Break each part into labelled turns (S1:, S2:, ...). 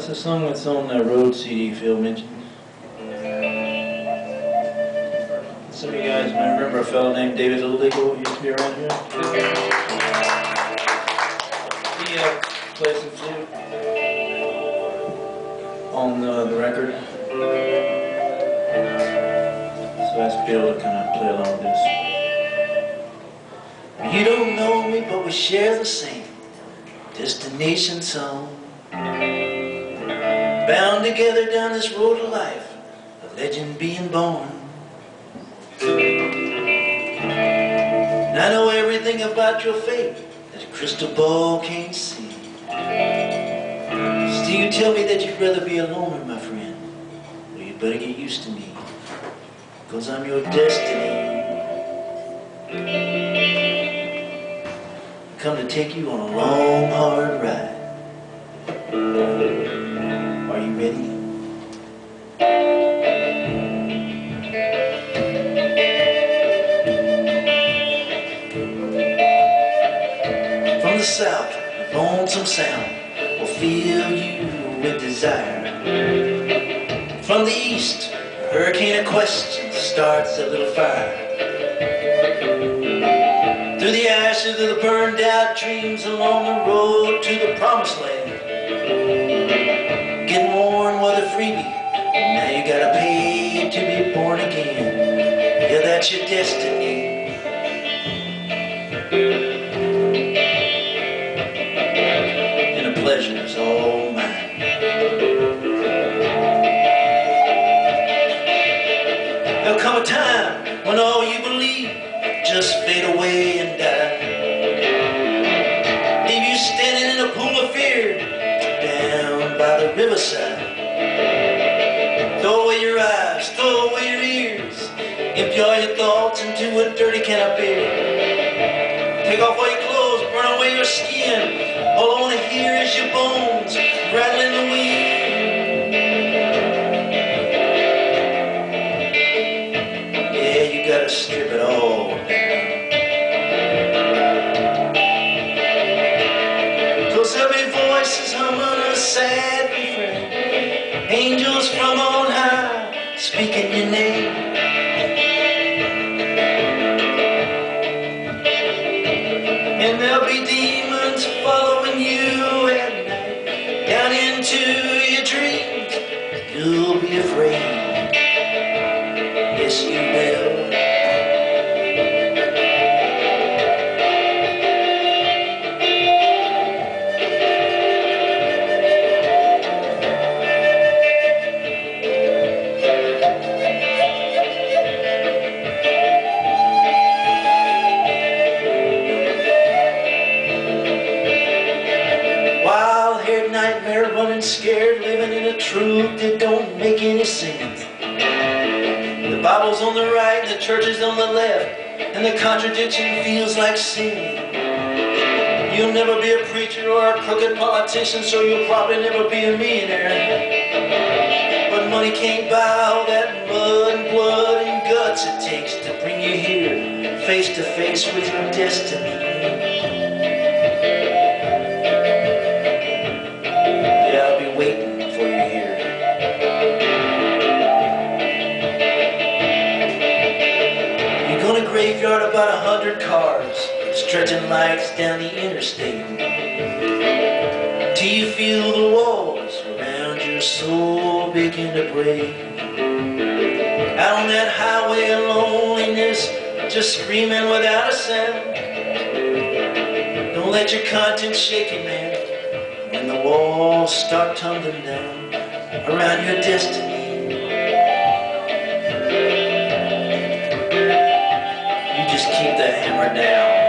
S1: What's the song that's on the road CD Phil mentioned? Some of you guys might remember a fellow named David Illegal who used to be around here. He uh, plays some flute on uh, the record. So I asked Bill to kind of play along with this. You don't know me, but we share the same destination song. Bound together down this road of life, a legend being born. And I know everything about your fate that a crystal ball can't see. Still, you tell me that you'd rather be alone, my friend. Well, you better get used to me, cause I'm your destiny. I Come to take you on a long, hard ride. The south, a lonesome sound will fill you with desire. From the east, a hurricane of questions starts a little fire. Through the ashes of the burned out dreams along the road to the promised land. Getting worn with a freebie. Now you gotta pay to be born again. Yeah, that's your destiny. There'll come a time when all you believe just fade away and die. Leave you standing in a pool of fear down by the riverside. Throw away your eyes, throw away your ears, empty all your thoughts into a dirty can of beer. Take off all your clothes, burn away your skin. All I wanna hear is your bones rattling Angels from on high speaking your name. And there'll be demons following you at night. Down into your dreams, you'll be afraid. Nightmare running scared, living in a truth that don't make any sense. The Bible's on the right, the church is on the left, and the contradiction feels like sin. You'll never be a preacher or a crooked politician, so you'll probably never be a millionaire. But money can't buy all that mud and blood and guts it takes to bring you here, face to face with your destiny. Stretching lights down the interstate. Till you feel the walls around your soul begin to break. Out on that highway of loneliness, just screaming without a sound. Don't let your conscience shake you, man when the walls start tumbling down around your destiny. You just keep the hammer down.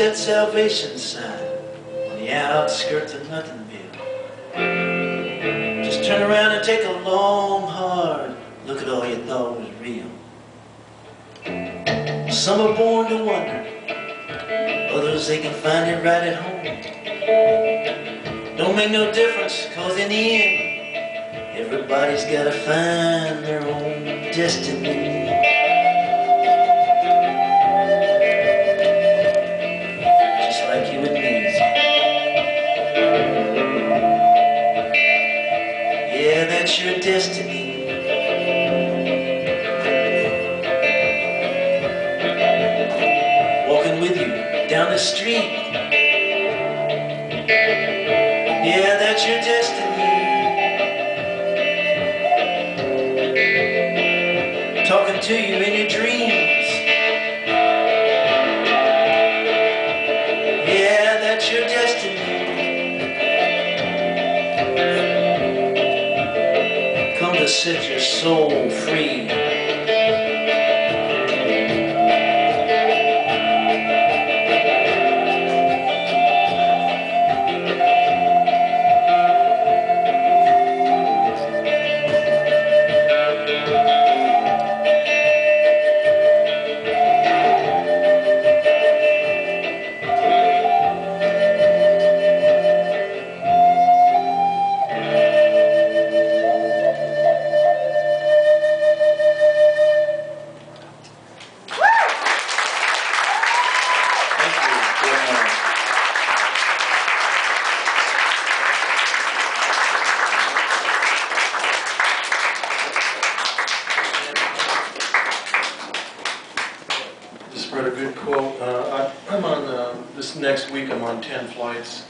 S1: That salvation sign on the outskirts of Nothingville, Just turn around and take a long, hard look at all you thought was real. Some are born to wonder, others they can find it right at home. Don't make no difference, cause in the end, everybody's gotta find their own destiny. The street. Yeah, that's your destiny. Talking to you in your dreams. Yeah, that's your destiny. Come to set your soul free.
S2: Next week, I'm on 10 flights